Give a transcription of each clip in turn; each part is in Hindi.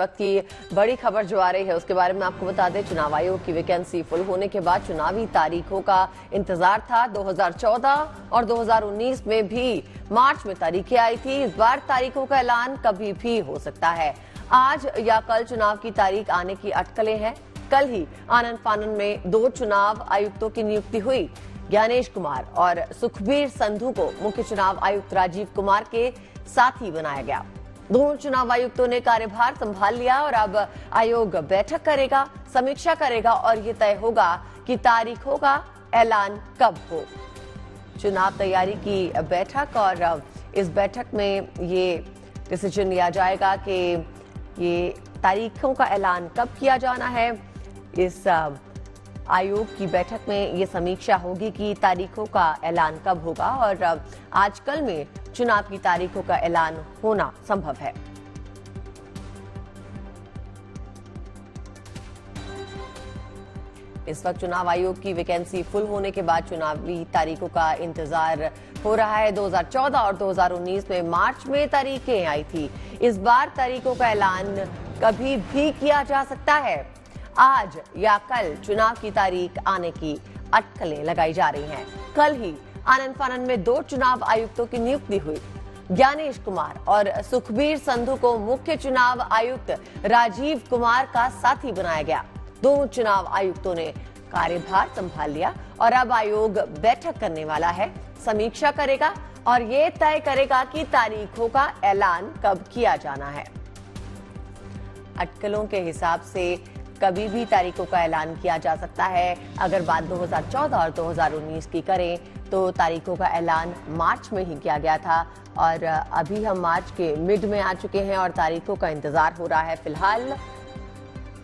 वक्त की बड़ी खबर जो आ रही है, उसके बारे में आपको बता दें, चुनाव आयोग की वैकेंसी फुल होने के बाद चुनावी तारीखों का इंतज़ार था। 2014 और 2019 में भी मार्च में तारीखें आई थी। इस बार तारीखों का ऐलान कभी भी हो सकता है। आज या कल चुनाव की तारीख आने की अटकलें हैं। कल ही आनंद फानन में दो चुनाव आयुक्तों की नियुक्ति हुई। ज्ञानेश कुमार और सुखबीर संधू को मुख्य चुनाव आयुक्त राजीव कुमार के साथी बनाया गया। दोनों चुनाव आयुक्तों ने कार्यभार संभाल लिया और अब आयोग बैठक करेगा, समीक्षा करेगा और ये तय होगा कि तारीखों का ऐलान कब हो। चुनाव तैयारी की बैठक और इस बैठक में ये डिसीज़न लिया जाएगा कि ये तारीखों का ऐलान कब किया जाना है। इस आयोग की बैठक में ये समीक्षा होगी कि तारीखों का ऐलान कब होगा और आजकल में चुनाव की तारीखों का ऐलान होना संभव है। इस वक्त चुनाव आयोग की वैकेंसी फुल होने के बाद चुनावी तारीखों का इंतज़ार हो रहा है। 2014 और 2019 में मार्च में तारीखें आई थी। इस बार तारीखों का ऐलान कभी भी किया जा सकता है। आज या कल चुनाव की तारीख आने की अटकलें लगाई जा रही हैं। कल ही आनंद फानंद में दो चुनाव आयुक्तों की नियुक्ति हुई। ज्ञानेश कुमार और सुखबीर संधू को मुख्य चुनाव आयुक्त राजीव कुमार का साथी बनाया गया। दोनों चुनाव आयुक्तों ने कार्यभार संभाल लिया और अब आयोग बैठक करने वाला है। समीक्षा करेगा और ये तय करेगा कि तारीखों का ऐलान कब किया जाना है। अटकलों के हिसाब से कभी भी तारीखों का ऐलान किया जा सकता है। अगर बात 2014 और 2019 की करें तो तारीखों का ऐलान मार्च में ही किया गया था और अभी हम मार्च के मिड में आ चुके हैं और तारीखों का इंतज़ार हो रहा है फ़िलहाल।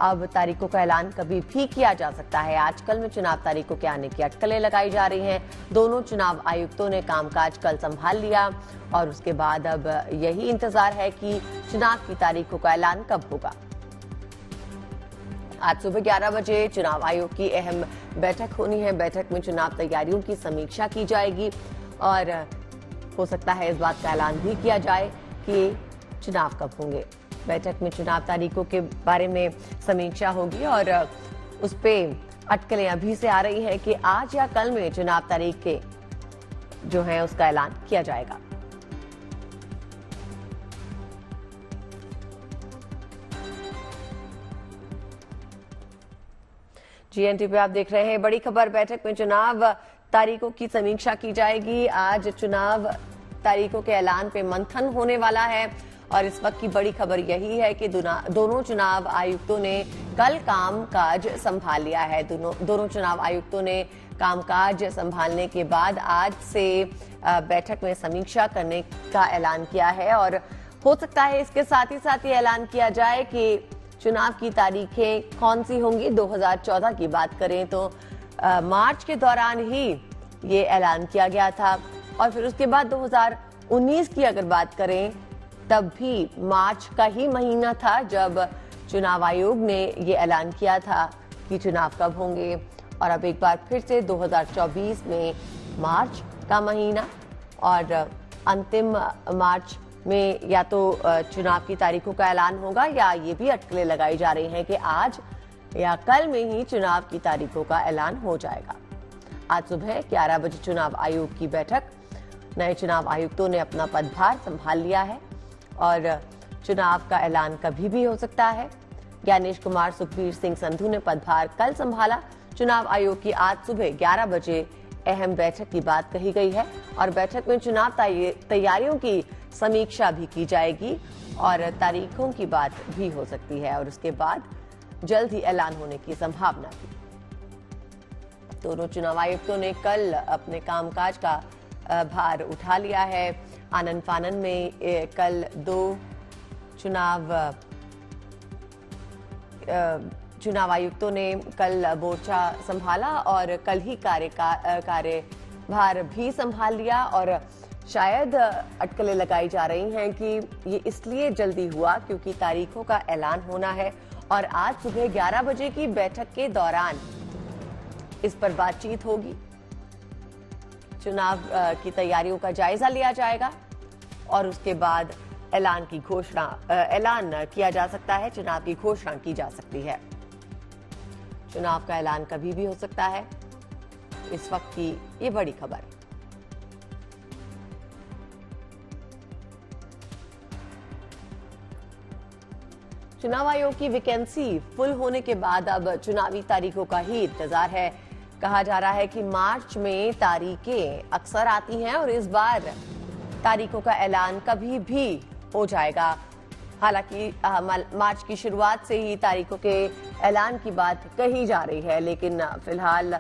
अब तारीखों का ऐलान कभी भी किया जा सकता है। आजकल में चुनाव तारीखों के आने की अटकलें लगाई जा रही हैं। दोनों चुनाव आयुक्तों ने कामकाज कल संभाल लिया और उसके बाद अब यही इंतज़ार है कि चुनाव की तारीखों का ऐलान कब होगा। आज सुबह 11 बजे चुनाव आयोग की अहम बैठक होनी है। बैठक में चुनाव तैयारियों की समीक्षा की जाएगी और हो सकता है इस बात का ऐलान भी किया जाए कि चुनाव कब होंगे। बैठक में चुनाव तारीखों के बारे में समीक्षा होगी और उस पर अटकलें अभी से आ रही हैं कि आज या कल में चुनाव तारीख के जो है उसका ऐलान किया जाएगा। जीएनटी पे आप देख रहे हैं बड़ी खबर। बैठक में चुनाव तारीखों की समीक्षा की जाएगी। आज चुनाव तारीखों के ऐलान पे मंथन होने वाला है और इस वक्त की बड़ी खबर यही है कि दोनों चुनाव आयुक्तों ने कल काम काज संभाल लिया है। दोनों दोनों चुनाव आयुक्तों ने कामकाज संभालने के बाद आज से बैठक में समीक्षा करने का ऐलान किया है और हो सकता है इसके साथ ही साथ ये ऐलान किया जाए कि चुनाव की तारीखें कौन सी होंगी? 2014 की बात करें तो आ, मार्च के दौरान ही ये ऐलान किया गया था। और फिर उसके बाद 2019 की अगर बात करें तब भी मार्च का ही महीना था जब चुनाव आयोग ने ये ऐलान किया था कि चुनाव कब होंगे। और अब एक बार फिर से 2024 में मार्च का महीना और अंतिम मार्च में या तो चुनाव की तारीखों का ऐलान होगा या ये भी अटकलें लगाई जा रही हैं कि आज या कल में ही चुनाव की तारीखों का ऐलान हो जाएगा। आज सुबह ग्यारह बजे चुनाव आयोग की बैठक। नए चुनाव आयुक्तों ने अपना पदभार संभाल लिया है और चुनाव का ऐलान कभी भी हो सकता है। ज्ञानेश कुमार, सुखबीर सिंह संधू ने पदभार कल संभाला। चुनाव आयोग की आज सुबह 11 बजे अहम बैठक की बात कही गई है और बैठक में चुनाव तैयारियों की समीक्षा भी की जाएगी और तारीखों की बात भी हो सकती है और उसके बाद जल्द ही ऐलान होने की संभावना भी। दोनों चुनाव आयुक्तों ने कल अपने कामकाज का भार उठा लिया है। आनंद फानन में कल दो चुनाव चुनाव आयुक्तों ने कल मोर्चा संभाला और कल ही कार्य कार्यभार भी संभाल लिया और शायद अटकलें लगाई जा रही हैं कि ये इसलिए जल्दी हुआ क्योंकि तारीखों का ऐलान होना है और आज सुबह 11 बजे की बैठक के दौरान इस पर बातचीत होगी। चुनाव की तैयारियों का जायजा लिया जाएगा और उसके बाद ऐलान की घोषणा ऐलान किया जा सकता है, चुनाव की घोषणा की जा सकती है। चुनाव का ऐलान कभी भी हो सकता है। इस वक्त की ये बड़ी खबर। चुनाव आयोग की वैकेंसी फुल होने के बाद अब चुनावी तारीखों का ही इंतज़ार है। कहा जा रहा है कि मार्च में तारीखें अक्सर आती हैं और इस बार तारीखों का ऐलान कभी भी हो जाएगा। हालाँकि मार्च की शुरुआत से ही तारीखों के ऐलान की बात कही जा रही है, लेकिन फ़िलहाल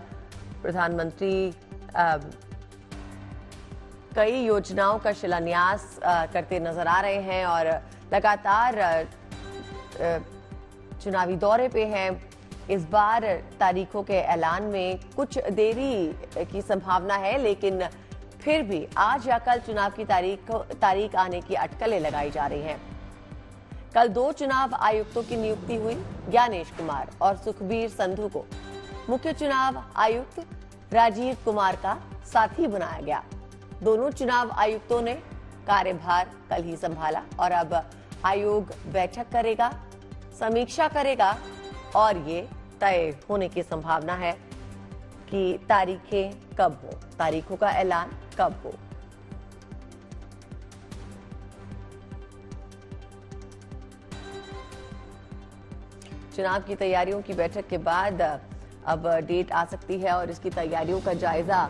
प्रधानमंत्री कई योजनाओं का शिलान्यास करते नज़र आ रहे हैं और लगातार चुनावी दौरे पे हैं। इस बार तारीखों के ऐलान में कुछ देरी की संभावना है, लेकिन फिर भी आज या कल चुनाव की तारीख तारीख आने की अटकलें लगाई जा रही हैं। कल दो चुनाव आयुक्तों की नियुक्ति हुई, ज्ञानेश कुमार और सुखबीर संधू को। मुख्य चुनाव आयुक्त राजीव कुमार का साथी बनाया गया। दोनों चुनाव आयुक्तों ने कार्यभार कल ही संभाला और अब आयोग बैठक करेगा, समीक्षा करेगा और ये तय होने की संभावना है कि तारीखें कब हो, तारीखों का ऐलान कब हो। चुनाव की तैयारियों की बैठक के बाद अब डेट आ सकती है और इसकी तैयारियों का जायजा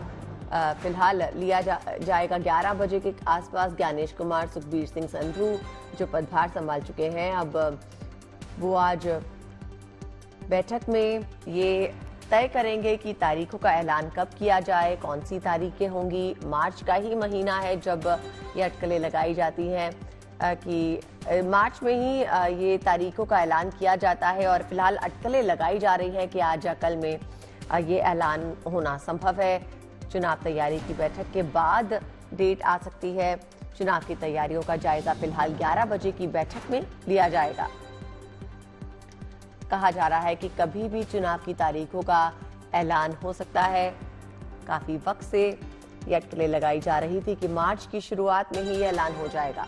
फ़िलहाल लिया जा, जाएगा 11 बजे के आसपास। ज्ञानेश कुमार सुखबीर सिंह संधू जो पदभार संभाल चुके हैं। अब वो आज बैठक में ये तय करेंगे कि तारीखों का ऐलान कब किया जाए कौन सी तारीखें होंगी। मार्च का ही महीना है जब ये अटकलें लगाई जाती हैं कि मार्च में ही ये तारीखों का ऐलान किया जाता है और फ़िलहाल अटकलें लगाई जा रही हैं कि आज या कल में ये ऐलान होना संभव है। चुनाव तैयारी की बैठक के बाद डेट आ सकती है। चुनाव की तैयारियों का जायजा फ़िलहाल 11 बजे की बैठक में लिया जाएगा। कहा जा रहा है कि कभी भी चुनाव की तारीखों का ऐलान हो सकता है। काफ़ी वक्त से यह अटकलें लगाई जा रही थी कि मार्च की शुरुआत में ही ऐलान हो जाएगा।